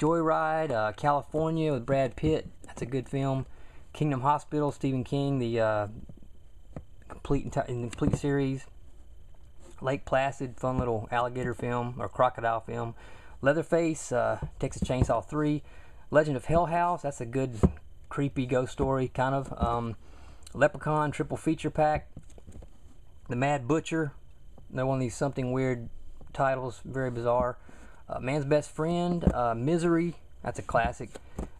Joyride, uh, Kalifornia with Brad Pitt. That's a good film. Kingdom Hospital, Stephen King, the uh, complete complete series. Lake Placid, fun little alligator film or crocodile film. Leatherface, uh, Texas Chainsaw 3. Legend of Hell House, that's a good creepy ghost story, kind of. Um, Leprechaun triple feature pack. The Mad Butcher, another one of these something weird titles, very bizarre. Uh, Man's Best Friend, uh, Misery, that's a classic.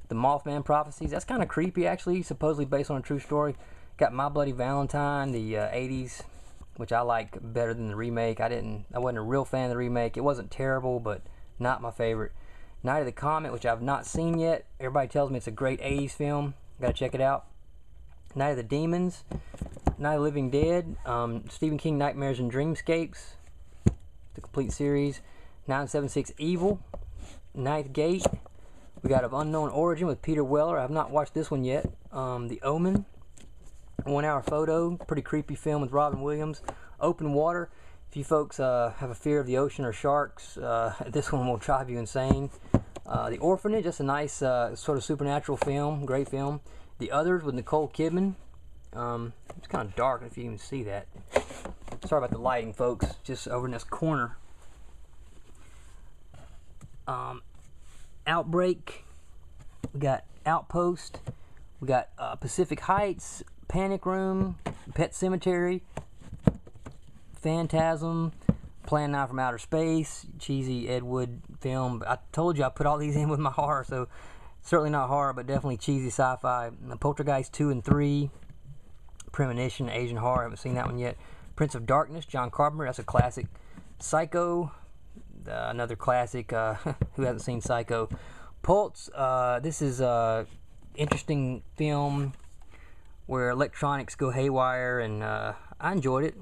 The Mothman Prophecies, that's kind of creepy actually, supposedly based on a true story. Got My Bloody Valentine, the uh, 80s, which I like better than the remake. I didn't, I wasn't a real fan of the remake. It wasn't terrible, but not my favorite. Night of the Comet, which I've not seen yet. Everybody tells me it's a great 80s film. Gotta check it out. Night of the Demons, Night of the Living Dead, um, Stephen King Nightmares and Dreamscapes, the complete series. 976 Evil, Ninth Gate. We got of Unknown Origin with Peter Weller. I have not watched this one yet. Um, the Omen, One Hour Photo, pretty creepy film with Robin Williams. Open Water. If you folks uh, have a fear of the ocean or sharks, uh, this one will drive you insane. Uh, the Orphanage, just a nice uh, sort of supernatural film, great film. The Others with Nicole Kidman. Um, it's kind of dark if you even see that. Sorry about the lighting, folks. Just over in this corner. Um, Outbreak. We got Outpost. We got uh, Pacific Heights, Panic Room, Pet Sematary, Phantasm, Plan 9 from Outer Space, cheesy Ed Wood film. I told you I put all these in with my horror, so certainly not horror, but definitely cheesy sci-fi. Poltergeist 2 and 3, Premonition, Asian horror. I haven't seen that one yet. Prince of Darkness, John Carpenter. That's a classic. Psycho, uh, another classic. Uh, who hasn't seen Psycho? Pulse. Uh, this is a interesting film where electronics go haywire, and uh, I enjoyed it.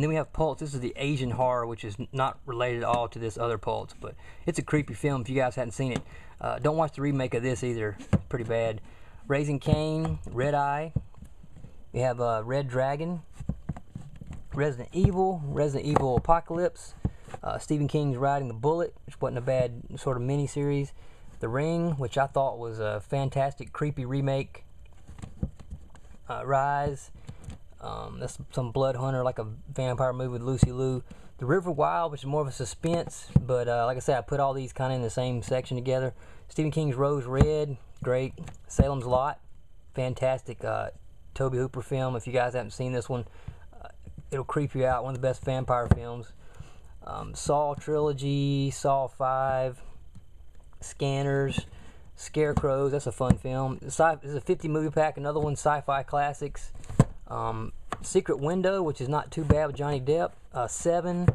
And then we have Pulse. This is the Asian horror, which is not related at all to this other Pulse, but it's a creepy film if you guys hadn't seen it. Uh, don't watch the remake of this either. Pretty bad. Raising Cain, Red Eye. We have uh, Red Dragon, Resident Evil, Resident Evil Apocalypse, uh, Stephen King's Riding the Bullet, which wasn't a bad sort of mini series. The Ring, which I thought was a fantastic, creepy remake. Uh, Rise, um, that's some Blood Hunter, like a vampire movie with Lucy Liu. The River Wild, which is more of a suspense, but uh, like I said, I put all these kind of in the same section together. Stephen King's Rose Red, great. Salem's Lot, fantastic. Uh, Tobe Hooper film. If you guys haven't seen this one, uh, it'll creep you out. One of the best vampire films. Um, Saw trilogy, Saw 5, Scanners, Scarecrows. That's a fun film. This is a 50 movie pack. Another one, Sci-Fi Classics. Um, Secret Window, which is not too bad with Johnny Depp. Uh, Seven,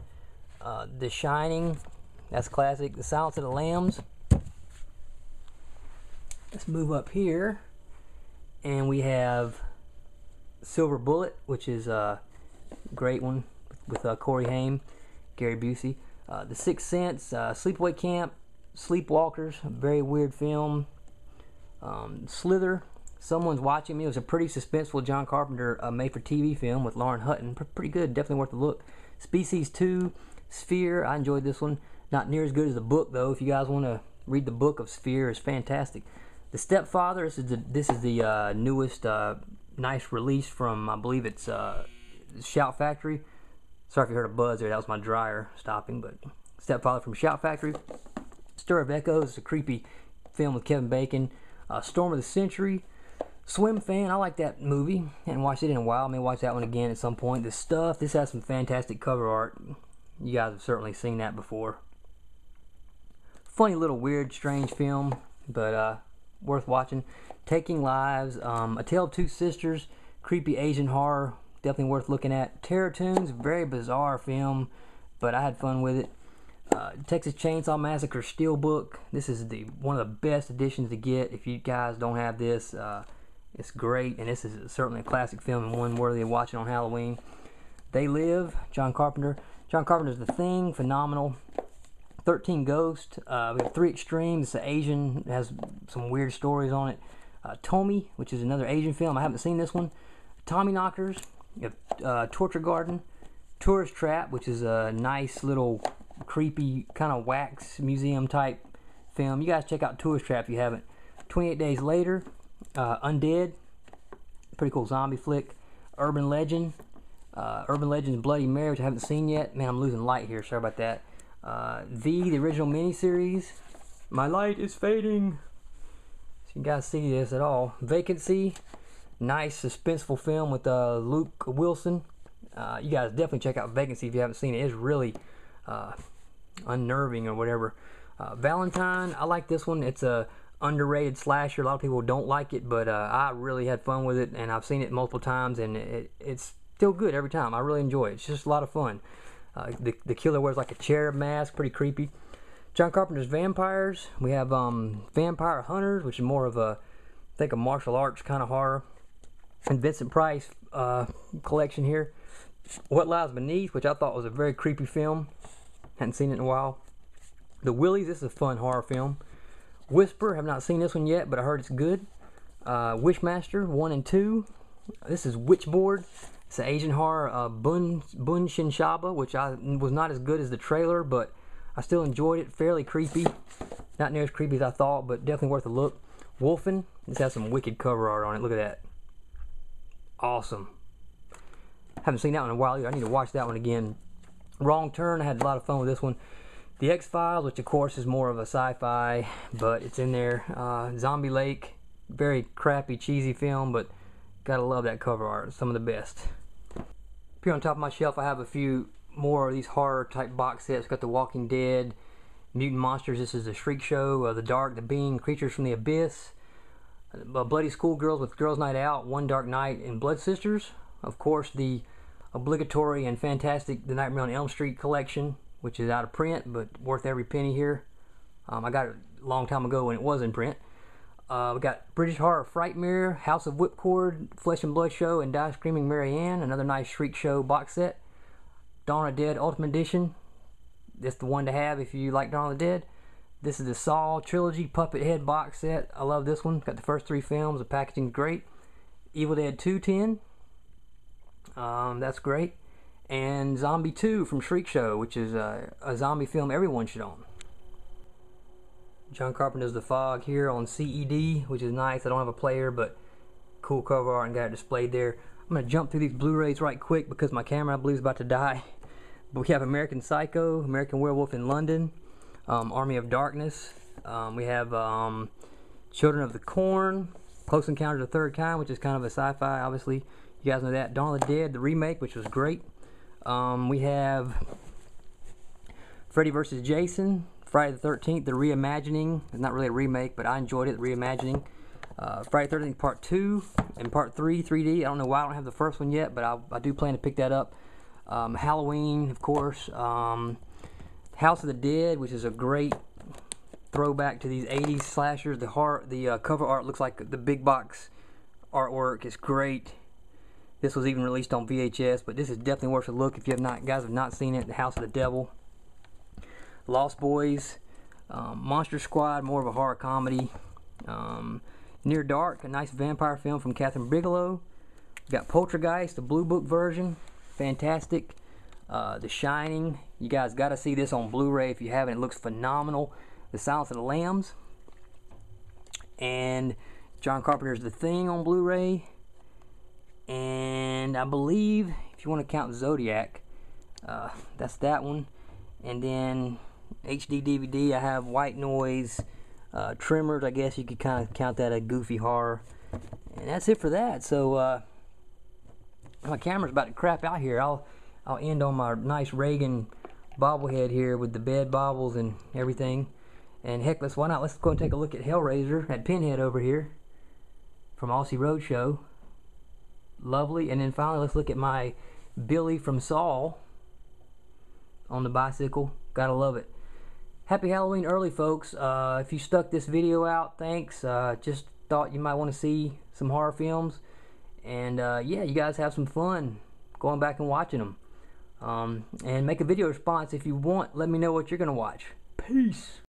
uh, The Shining. That's classic. The Silence of the Lambs. Let's move up here, and we have Silver Bullet, which is a great one with uh, Corey Haim. Gary Busey. Uh, the Sixth Sense, uh, Sleepaway Camp, Sleepwalkers, very weird film. Um, Slither, Someone's Watching Me. It was a pretty suspenseful John Carpenter uh, made-for-TV film with Lauren Hutton. P- pretty good, definitely worth a look. Species 2, Sphere, I enjoyed this one. Not near as good as the book, though. If you guys want to read the book of Sphere, it's fantastic. The Stepfather, this is the, this is the uh, newest uh, nice release from, I believe it's uh, Shout Factory. Sorry if you heard a buzz there. That was my dryer stopping. But Stepfather from Shout Factory. Stir of Echoes is a creepy film with Kevin Bacon. Uh, Storm of the Century. Swim fan, I like that movie. Hadn't watched it in a while. I may watch that one again at some point. The stuff, this has some fantastic cover art. You guys have certainly seen that before. Funny little weird, strange film, but uh, worth watching. Taking Lives, um, A Tale of Two Sisters, creepy Asian horror definitely worth looking at. Terror Tunes, very bizarre film, but I had fun with it. Uh, Texas Chainsaw Massacre Steelbook. This is the one of the best editions to get. If you guys don't have this, uh, it's great, and this is certainly a classic film and one worthy of watching on Halloween. They Live, John Carpenter. John Carpenter's The Thing, phenomenal. 13 Ghosts. Uh, we have Three Extremes. It's Asian, has some weird stories on it. Uh, Tomie, which is another Asian film. I haven't seen this one. Tommyknockers, you have uh, Torture Garden, Tourist Trap, which is a nice little creepy kind of wax museum type film. You guys check out Tourist Trap if you haven't. 28 Days Later, uh, Undead, pretty cool zombie flick. Urban Legend, uh, Urban Legends Bloody Mary, which I haven't seen yet. Man, I'm losing light here. Sorry about that. Uh, v, the original miniseries. My light is fading. So you guys see this at all. Vacancy, nice suspenseful film with uh, Luke Wilson. Uh, you guys definitely check out Vacancy if you haven't seen it. It's really uh, unnerving or whatever. Uh, Valentine, I like this one. It's a underrated slasher. A lot of people don't like it, but uh, I really had fun with it, and I've seen it multiple times, and it, it's still good every time. I really enjoy it. It's just a lot of fun. The, the killer wears like a cherub mask, pretty creepy. John Carpenter's Vampires. We have um, Vampire Hunters, which is more of a, I think, a martial arts kind of horror. And Vincent Price uh, collection here. What Lies Beneath, which I thought was a very creepy film. Hadn't seen it in a while. The Willies, this is a fun horror film. Whisper, have not seen this one yet, but I heard it's good. Uh, Wishmaster, 1 and 2. This is Witchboard. It's an Asian horror, uh, Bun, Bunshinsaba, which I was not as good as the trailer, but I still enjoyed it. Fairly creepy. Not near as creepy as I thought, but definitely worth a look. Wolfen, this has some wicked cover art on it. Look at that. Awesome. Haven't seen that one in a while. I need to watch that one again. Wrong Turn, I had a lot of fun with this one. The X Files, which of course is more of a sci fi, but it's in there. Uh, Zombie Lake, very crappy, cheesy film, but gotta love that cover art. Some of the best. Here on top of my shelf, I have a few more of these horror type box sets. Got The Walking Dead, Mutant Monsters. This is The Shriek Show, uh, The Dark, The Being, Creatures from the Abyss, Bloody Schoolgirls with Girls Night Out, One Dark Night, and Blood Sisters. Of course, the obligatory and fantastic The Nightmare on Elm Street collection, which is out of print but worth every penny here. Um, I got it a long time ago when it was in print. Uh, we got British Horror Frightmare, House of Whipcord, Flesh and Blood Show, and Die Screaming Marianne, Another nice Shriek Show box set. Dawn of Dead Ultimate Edition. That's the one to have if you like Dawn of the Dead. This is the Saw Trilogy Puppet Head box set. I love this one. Got the first three films. The packaging's great. Evil Dead 210. Um, that's great. And Zombie 2 from Shriek Show, which is a, a zombie film everyone should own. John Carpenter's The Fog here on CED, which is nice. I don't have a player, but cool cover art and got it displayed there. I'm going to jump through these Blu-rays right quick because my camera, I believe, is about to die. But we have American Psycho, American Werewolf in London, um, Army of Darkness. Um, we have um, Children of the Corn, Close Encounters of the Third Kind, which is kind of a sci-fi, obviously. You guys know that. Dawn of the Dead, the remake, which was great. Um, we have Freddy vs. Jason, Friday the 13th, the reimagining. It's not really a remake, but I enjoyed it, the reimagining. Uh, Friday the 13th Part 2 and Part 3, 3D. I don't know why I don't have the first one yet, but I, I do plan to pick that up. Um, Halloween, of course. Um, House of the Dead, which is a great throwback to these 80s slashers. The heart, the uh, cover art looks like the big box artwork. It's great. This was even released on VHS, but this is definitely worth a look if you have not, guys have not seen it. The House of the Devil, Lost Boys, um, Monster Squad, more of a horror comedy. Um, Near Dark, a nice vampire film from Kathryn Bigelow. We got Poltergeist, the Blue Book version, fantastic. Uh, the Shining, you guys got to see this on Blu-ray if you haven't. It looks phenomenal. The Silence of the Lambs, and John Carpenter's The Thing on Blu-ray and I believe if you want to count Zodiac, uh, that's that one. And then HD DVD, I have White Noise, uh, Tremors. I guess you could kind of count that a goofy horror. And that's it for that. So uh, my camera's about to crap out here. I'll I'll end on my nice Regan bobblehead here with the bed bobbles and everything. And heck, let's why not? Let's go and take a look at Hellraiser at Pinhead over here from Aussie Roadshow lovely. And then finally, let's look at my Billy from Saw on the bicycle. Gotta love it. Happy Halloween early, folks. Uh, if you stuck this video out, thanks. Uh, just thought you might want to see some horror films. And uh, yeah, you guys have some fun going back and watching them. Um, and make a video response if you want. Let me know what you're going to watch. Peace.